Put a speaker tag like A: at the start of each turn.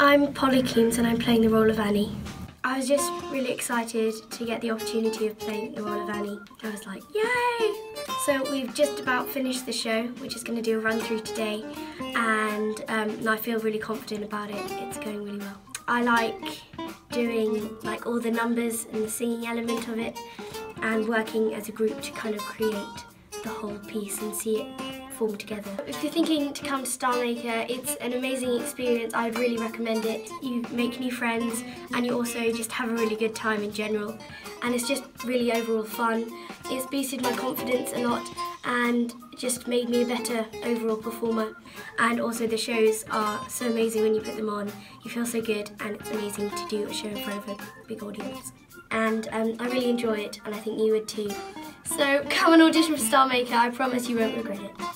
A: I'm Polly Coombs and I'm playing the role of Annie. I was just really excited to get the opportunity of playing the role of Annie. I was like, yay! So we've just about finished the show. We're just going to do a run through today and, um, and I feel really confident about it. It's going really well. I like doing like all the numbers and the singing element of it and working as a group to kind of create the whole piece and see it form together. If you're thinking to come to Starmaker, it's an amazing experience. I would really recommend it. You make new friends and you also just have a really good time in general. And it's just really overall fun. It's boosted my confidence a lot and just made me a better overall performer. And also the shows are so amazing when you put them on. You feel so good and it's amazing to do a show in front of a big audience. And um, I really enjoy it and I think you would too. So come and audition for Starmaker, I promise you won't regret it.